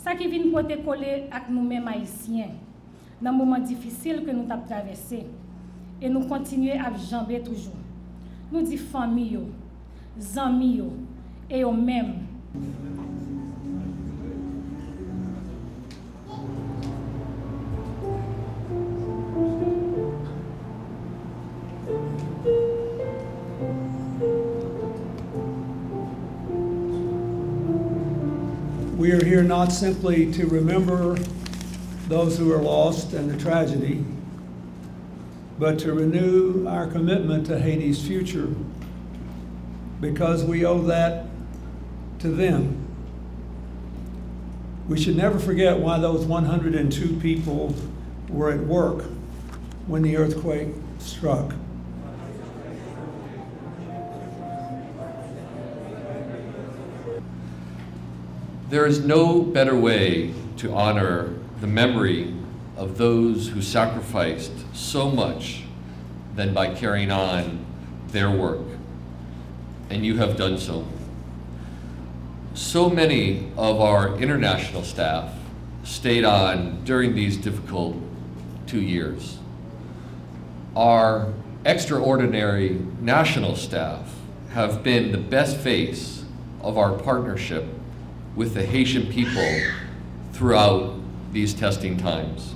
Sa ki vin pote kole ak nou men maisyen, nan mouman difisil ke nou tap travese, e nou kontinye ap jambe toujou. Nou di fami yo, zami yo, e yo menm. We are here not simply to remember those who are lost and the tragedy, but to renew our commitment to Haiti's future because we owe that to them. We should never forget why those 102 people were at work when the earthquake struck. There is no better way to honor the memory of those who sacrificed so much than by carrying on their work. And you have done so. So many of our international staff stayed on during these difficult two years. Our extraordinary national staff have been the best face of our partnership with the Haitian people throughout these testing times.